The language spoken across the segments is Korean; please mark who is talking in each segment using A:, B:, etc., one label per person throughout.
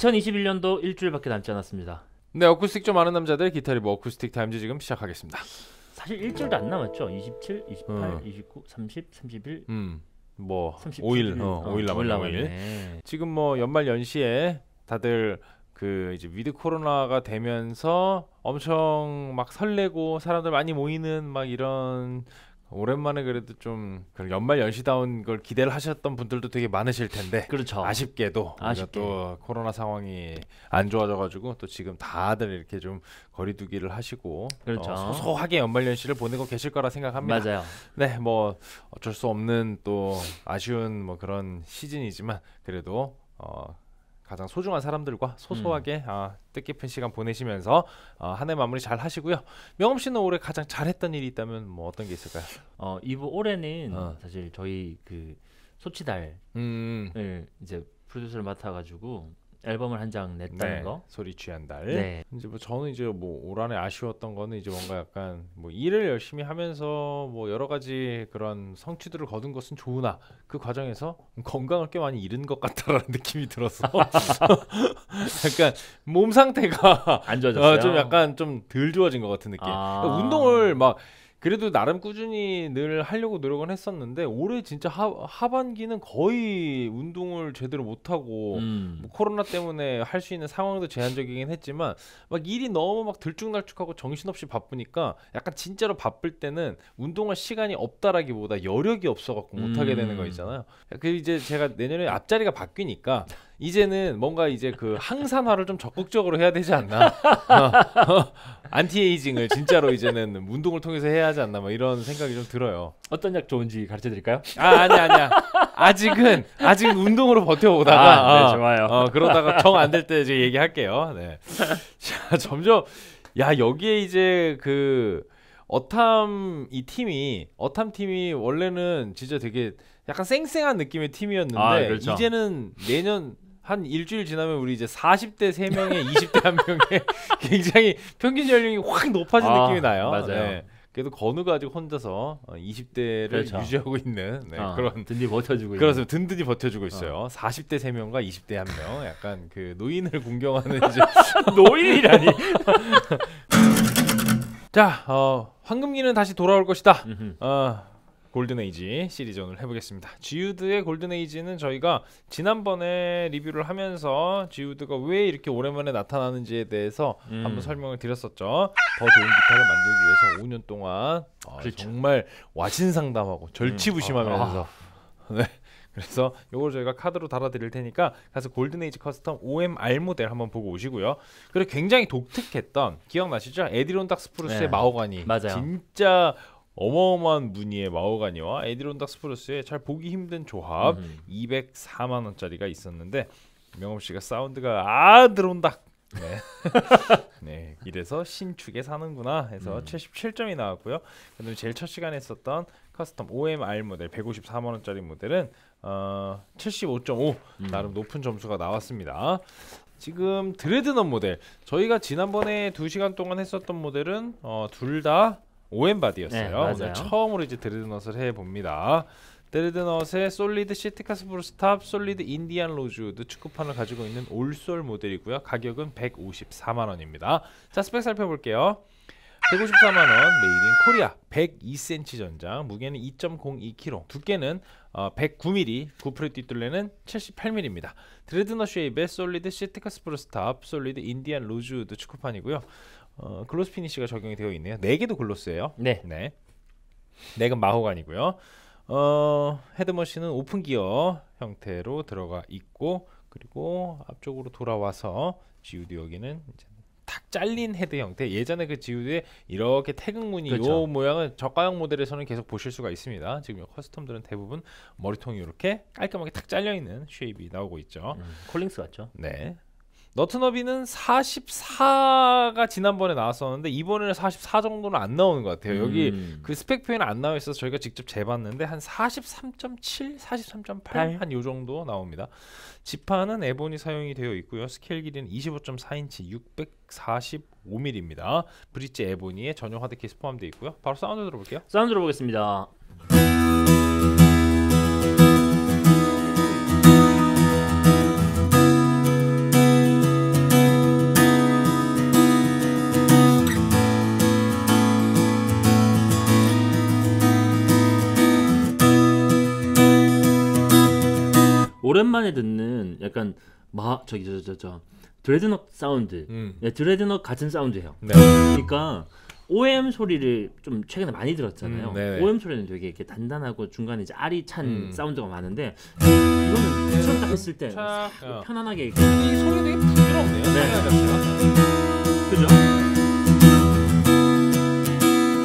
A: 2021년도 일주일밖에 남지 않았습니다.
B: 네, 어쿠스틱 좀 아는 남자들 기타 리뷰 Acoustic Times 지금 시작하겠습니다.
A: 사실 일주일도 안 남았죠. 27, 28,
B: 음.
A: 29, 30, 31,
B: 음, 뭐
A: 30,
B: 5일,
A: 31.
B: 어, 5일 남았네. 5일.
A: 남았네.
B: 지금 뭐 연말 연시에 다들 그 이제 with 코로나가 되면서 엄청 막 설레고 사람들 많이 모이는 막 이런 오랜만에 그래도 좀 그런 연말 연시다운 걸 기대를 하셨던 분들도 되게 많으실 텐데
A: 그렇죠.
B: 아쉽게도
A: 아쉽게.
B: 또 코로나 상황이 안 좋아져가지고 또 지금 다들 이렇게 좀 거리두기를 하시고
A: 그렇죠.
B: 어, 소소하게 연말 연시를 보내고 계실 거라 생각합니다.
A: 맞아요.
B: 네, 뭐 어쩔 수 없는 또 아쉬운 뭐 그런 시즌이지만 그래도 어, 가장 소중한 사람들과 소소하게 아, 뜻깊은 시간 보내시면서 어, 한해 마무리 잘 하시고요. 명엄 씨는 올해 가장 잘했던 일이 있다면 뭐 어떤 게 있을까요?
A: 어, 이부 올해는
B: 어.
A: 사실 저희 그 소치달을
B: 음,
A: 이제 프로듀서를 맡아가지고 앨범을 한 장 냈다는
B: 네,
A: 거.
B: 소리 취한 달.
A: 네.
B: 이제 뭐 저는 이제 뭐 올 한해 아쉬웠던 거는 이제 뭔가 약간 뭐 일을 열심히 하면서 뭐 여러 가지 그런 성취들을 거둔 것은 좋으나 그 과정에서 건강을 꽤 많이 잃은 것 같다라는 느낌이 들어서 약간 몸 상태가
A: 안 좋아졌어요.
B: 어, 좀 약간 좀 덜 좋아진 것 같은 느낌.
A: 아.
B: 그러니까 운동을 막 그래도 나름 꾸준히 늘 하려고 노력은 했었는데 올해 진짜 하, 하반기는 거의 운동을 제대로 못 하고
A: 음.
B: 뭐 코로나 때문에 할 수 있는 상황도 제한적이긴 했지만 막 일이 너무 막 들쭉날쭉하고 정신없이 바쁘니까 약간 진짜로 바쁠 때는 운동할 시간이 없다라기보다 여력이 없어갖고 못 하게 되는 거
A: 음.
B: 있잖아요. 그 이제 제가 내년에 앞자리가 바뀌니까 이제는 뭔가 이제 그 항산화를 좀 적극적으로 해야 되지 않나. 어, anti-aging을 진짜로 이제는 운동을 통해서 해야 하지 않나 뭐 이런 생각이 좀 들어요.
A: 어떤 약 좋은지 가르쳐 드릴까요?
B: 아 아니야 아니야. 아직은 아직은 운동으로 버텨 보다가
A: 아, 네,
B: 어,
A: 좋아요.
B: 어 그러다가 정 안 될 때 이제 얘기할게요. 네. 자 점점 야 여기에 이제 그 어탐 이 팀이 어탐 팀이 원래는 진짜 되게 약간 쌩쌩한 느낌의 팀이었는데
A: 아, 그렇죠.
B: 이제는 내년 한 일주일 지나면 우리 이제 40대 3명에 20대 1명에 굉장히 평균 연령이 확 높아진
A: 아,
B: 느낌이 나요.
A: 맞아요.
B: 네. 그래도 건우가 아직 혼자서 20대를
A: 그렇죠.
B: 유지하고 있는 네,
A: 어,
B: 그런
A: 든든히 버텨주고
B: 그렇습니다. 든든히 버텨주고 있어요. 40대 3명과 20대 1명. 약간 그 노인을 공경하는 이제
A: 노인이라니.
B: 자, 어, 황금기는 다시 돌아올 것이다. 어, 골든에이지 시리즈 오늘 해보겠습니다. 지우드의 골든에이지는 저희가 지난번에 리뷰를 하면서 지우드가 왜 이렇게 오랜만에 나타나는지에 대해서
A: 음.
B: 한번 설명을 드렸었죠. 더 좋은 기타를 만들기 위해서 5년 동안 어,
A: 그렇죠.
B: 정말 와신상담하고 절치부심하면서
A: 음.
B: 네. 그래서 요걸 저희가 카드로 달아드릴 테니까 가서 Golden Age Custom OMR 모델 한번 보고 오시고요. 그리고 굉장히 독특했던 기억나시죠? Adirondack spruce의
A: 네.
B: 마호가니
A: 맞아요.
B: 진짜 어마어마한 무늬의 마호가니와 Adirondack spruce의 잘 보기 힘든 조합
A: 음.
B: 204만 원짜리가 있었는데 명엄 씨가 사운드가 Adirondack 네. 네, 이래서 신축에 사는구나 해서
A: 음.
B: 77점이 나왔고요. 그다음에 제일 첫 시간에 썼던 Custom OMR 모델 154만 원짜리 모델은 어, 75.5
A: 음.
B: 나름 높은 점수가 나왔습니다. 지금 dreadnought 모델 저희가 지난번에 2시간 동안 했었던 모델은 어, 둘다 OM body였어요.
A: 네.
B: 오늘 처음으로 이제 dreadnought를 해 봅니다. dreadnought의 solid Sitka spruce top, solid Indian rosewood 측후판을 가지고 있는 올솔 모델이고요. 가격은 154만 원입니다. 자 스펙 살펴볼게요. 154만 원 Made in Korea 102cm 전장 무게는 2.02kg 두께는 어, 109mm 구프레 뒷둘레는 78mm입니다 dreadnought shape의 solid Sitka spruce top solid Indian rosewood 측후판이고요 어, gloss finish가 적용이 되어 있네요 넥도 gloss예요
A: 네.
B: 네. 넥은 마호가니고요. 어, head machine은 open gear 형태로 들어가 있고 그리고 앞쪽으로 돌아와서 지우드 여기는 이제 탁 잘린 헤드 형태. 예전에 그 지우드에 이렇게 태극무늬
A: 그렇죠.
B: 요 모양을 저가형 모델에서는 계속 보실 수가 있습니다. 지금 요 custom들은 대부분 머리통이 이렇게 깔끔하게 탁 잘려 있는 shape이 나오고 있죠.
A: 음, 콜링스 같죠?
B: 네. 너트너비는 44가 지난번에 나왔었는데 이번에는 44 정도는 안 나오는 것 같아요. 여기
A: 음.
B: 그 스펙 표에는 안 나와 있어서 저희가 직접 재봤는데 한 43.7, 43.8 한 요 정도 나옵니다. 지판은 ebony 사용이 되어 있고요. 스케일 길이는 25.4인치 645mm입니다. bridge ebony에 전용 hard case 포함되어 있고요. 바로 사운드 들어볼게요.
A: 사운드 들어보겠습니다. 오랜만에 듣는 약간 마 저기 저 저 저 드레드넉 사운드.
B: 음.
A: 네, 드레드넉 같은 사운드예요.
B: 네.
A: 그러니까 OM 소리를 좀 최근에 많이 들었잖아요.
B: 음.
A: OM 소리는 되게 이렇게 단단하고 중간에 이제 알이 찬
B: 음.
A: 사운드가 많은데 이거는 처음 딱 했을 때
B: 착. 어.
A: 편안하게 이렇게
B: 이 소리 되게 부드럽네요.
A: 네. 그죠?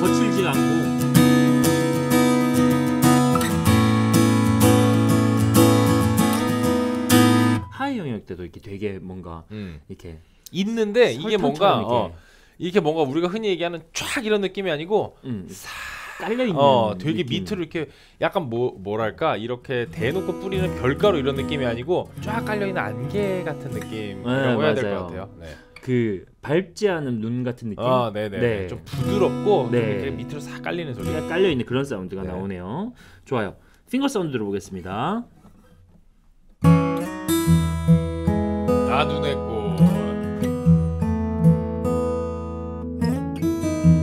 A: 거칠지가 않고 하이 영역 때도 이렇게 되게 뭔가
B: 음.
A: 이렇게
B: 있는데 이게 뭔가
A: 이렇게,
B: 어, 이게 뭔가 우리가 흔히 얘기하는 쫙 이런 느낌이 아니고
A: 음, 깔려 있는
B: 어 되게
A: 느낌.
B: 밑으로 이렇게 약간 뭐 뭐랄까 이렇게 대놓고 뿌리는 별가루 이런 느낌이 아니고 쫙 깔려 있는 안개 같은 느낌이라고
A: 네,
B: 해야 될 것. 같아요. 네.
A: 그 밟지 않은 눈 같은 느낌.
B: 아, 네네.
A: 네.
B: 좀 부드럽고
A: 네.
B: 좀 이렇게 밑으로 싹 깔리는 소리.
A: 가 깔려 있는 그런 사운드가
B: 네.
A: 나오네요. 좋아요. 핑거 사운드 들어보겠습니다.
B: 아 눈의 꽃.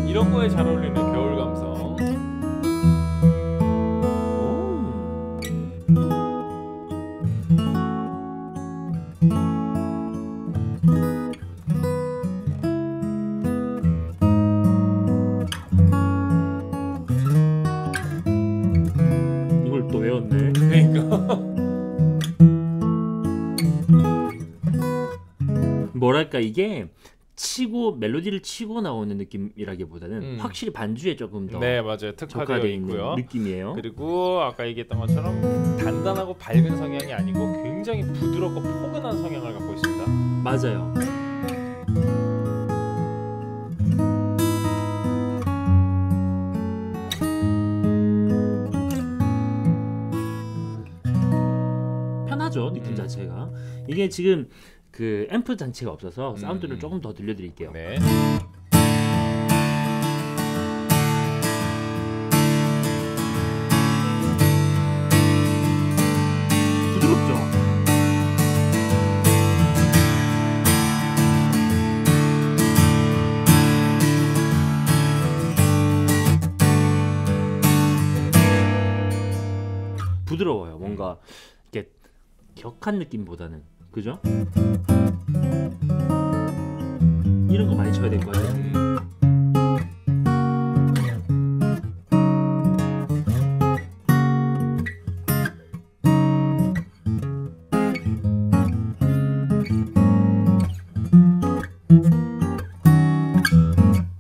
B: 이런 거에 잘 어울리는
A: 뭐랄까 이게 치고 멜로디를 치고 나오는 느낌이라기보다는
B: 음.
A: 확실히 반주에 조금 더
B: 네 맞아요. 특화되어 있고요.
A: 느낌이에요.
B: 그리고 아까 얘기했던 것처럼 단단하고 밝은 성향이 아니고 굉장히 부드럽고 포근한 성향을 갖고 있습니다.
A: 맞아요. 편하죠 느낌
B: 음.
A: 자체가 이게 지금 그 앰프 장치가 없어서 사운드를
B: 음.
A: 조금 더 들려드릴게요.
B: 네.
A: 부드럽죠. 부드러워요. 뭔가 이렇게 격한 느낌보다는 그죠? 이런 거 많이 쳐야 될 것 같아요.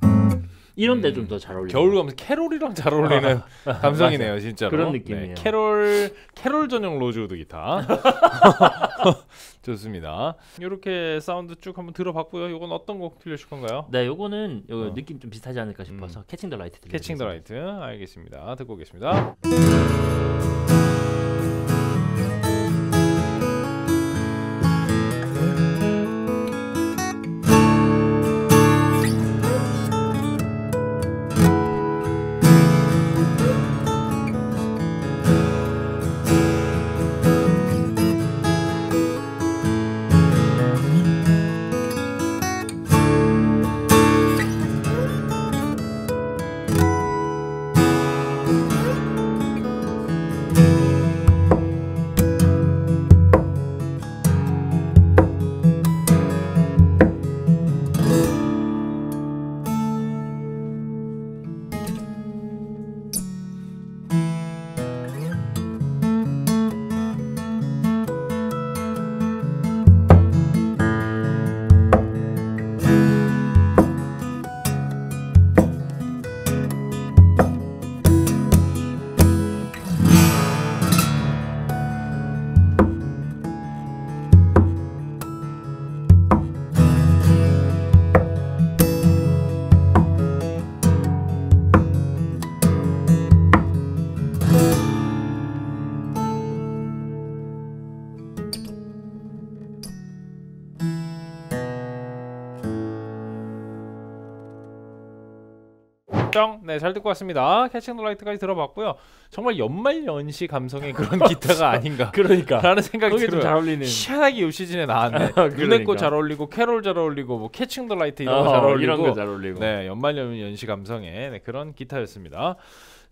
B: 음,
A: 이런 데 좀 더 잘 어울려요.
B: 겨울 감성 캐롤이랑 잘 어울리는 감성이네요, 진짜로.
A: 그런 느낌이에요.
B: 네, 캐롤 캐롤 전용 로즈우드 기타. 좋습니다. 이렇게 사운드 쭉 한번 들어봤고요. 이건 어떤 곡 들려줄 건가요?
A: 네, 요거는 요
B: 어.
A: 느낌 좀 비슷하지 않을까 싶어서
B: Catching the Light Catching the Light. 알겠습니다. 듣고 오겠습니다. 뿅. 네, 잘 듣고 왔습니다. Catching the Light까지 들어봤고요. 정말 연말 연시 감성의 그런 기타가 아닌가.
A: 그러니까
B: 라는 생각이 들어요.
A: 잘 어울리는
B: 희한하게 요 시즌에 나왔네.
A: 그러니까.
B: 눈의 꽃 잘 어울리고 캐롤 잘 어울리고 뭐 Catching the Light 이런
A: 어,
B: 거 잘 어울리고
A: 이런 거 잘 어울리고
B: 네, 연말 연시 감성의 네, 그런 기타였습니다.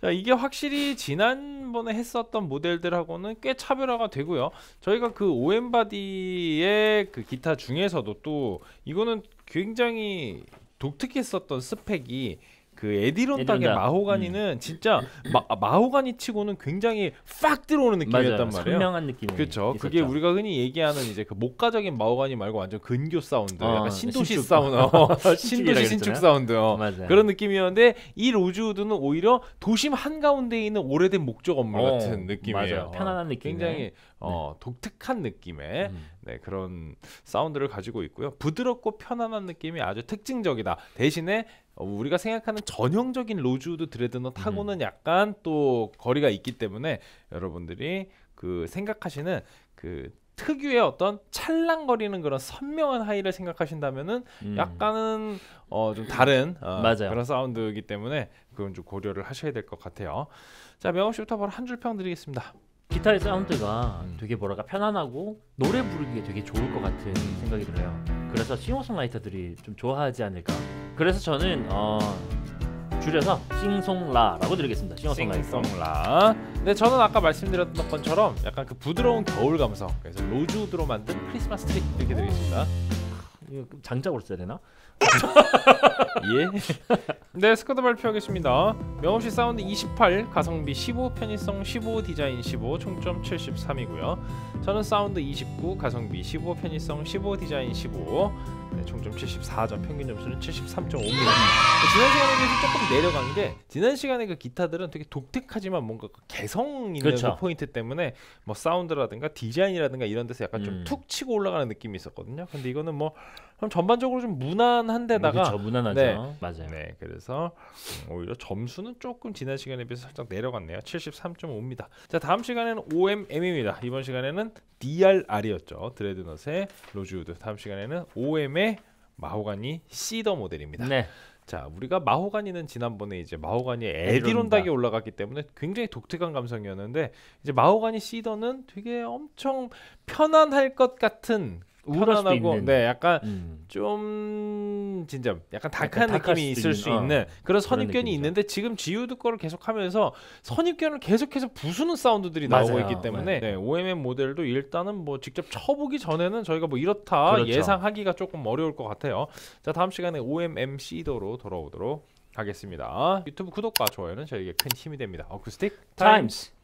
B: 자, 이게 확실히 지난번에 했었던 모델들하고는 꽤 차별화가 되고요. 저희가 그 OM 바디의 그 기타 중에서도 또 이거는 굉장히 독특했었던 스펙이 그 Adirondack의
A: Adirondack.
B: 마호가니는 진짜 마, 마호가니 치고는 굉장히 팍 들어오는 느낌이었단
A: 맞아요.
B: 말이에요.
A: 선명한 느낌이
B: 그렇죠. 그게. 우리가 흔히 얘기하는 이제 그 목가적인 마호가니 말고 완전 근교 사운드,
A: 어,
B: 약간 신도시
A: 신축.
B: 사운드, 어, 신도시 신축. 사운드 어. 그런 느낌이었는데 이 rosewood는 오히려 도심 한 가운데에 있는 오래된 목조 건물
A: 어,
B: 같은 느낌이에요.
A: 맞아요. 편안한 느낌의.
B: 굉장히 어, 독특한 느낌의
A: 음.
B: 네, 그런 사운드를 가지고 있고요. 부드럽고 편안한 느낌이 아주 특징적이다. 대신에 어, 우리가 생각하는 전형적인 rosewood dreadnought하고는
A: 음.
B: 약간 또 거리가 있기 때문에 여러분들이 그 생각하시는 그 특유의 어떤 찰랑거리는 그런 선명한 high를 생각하신다면은
A: 음.
B: 약간은 어, 좀 다른 어. 그런 사운드이기 때문에 그건 좀 고려를 하셔야 될 것 같아요. 자 명호 씨부터 바로 한 줄 평 드리겠습니다.
A: 기타의 사운드가
B: 음.
A: 되게 뭐랄까 편안하고 노래 부르기에 되게 좋을 것 같은 생각이 들어요. 그래서 싱어송라이터들이 좀 좋아하지 않을까. 그래서 저는 어, 줄여서 싱송라라고 드리겠습니다. 싱어송라이터.
B: 싱송라. 네, 저는 아까 말씀드렸던 것처럼 약간 그 부드러운 겨울 감성. 그래서 rosewood로 만든 크리스마스 트리 이렇게 드리겠습니다.
A: 이거 장작으로 써야 되나?
B: 예. 네, 스코어 발표하겠습니다. 명호씨 사운드 28, 가성비 15, 편의성 15, 디자인 15, 총점 73이고요. 저는 사운드 29, 가성비 15, 편의성 15, 디자인 15, 네, 총점 74점, 평균 점수는 73.5입니다. 지난 시간에 비해서 조금 내려간 게 지난 시간에 그 기타들은 되게 독특하지만 뭔가 그 개성 있는
A: 그렇죠.
B: 그 포인트 때문에 뭐 사운드라든가 디자인이라든가 이런 데서 약간 좀
A: 음.
B: 툭 치고 올라가는 느낌이 있었거든요. 근데 이거는 뭐 그럼 전반적으로 좀 무난한데다가
A: 그렇죠, 무난하죠.
B: 네.
A: 맞아요.
B: 네, 그래서 음, 오히려 점수는 조금 지난 시간에 비해서 살짝 내려갔네요. 73.5입니다. 자, 다음 시간에는 OMM입니다. 이번 시간에는 DRR이었죠. dreadnought의 rosewood. 다음 시간에는 OM의 마호가니 cedar 모델입니다.
A: 네.
B: 자, 우리가 마호가니는 지난번에 이제 마호가니의 Adirondack. Adirondack이 올라갔기 때문에 굉장히 독특한 감성이었는데 이제 마호가니 cedar는 되게 엄청 편안할 것 같은
A: 있는.
B: 네, 약간
A: 음.
B: 좀 진짜 약간 다크한
A: 약간
B: 느낌이 있을 수
A: 있는,
B: 있는
A: 어,
B: 그런 선입견이. 있는데 지금 지우드 거를 계속하면서 선입견을 계속해서 부수는 사운드들이 나오고
A: 맞아요.
B: 있기 때문에 네, OMM 모델도 일단은 뭐 직접 쳐보기 전에는 저희가 뭐 이렇다
A: 그렇죠.
B: 예상하기가 조금 어려울 것 같아요. 자 다음 시간에 OMM 시도로 돌아오도록 하겠습니다. 유튜브 구독과 좋아요는 저에게 큰 힘이 됩니다. 어쿠스틱
A: 타임스.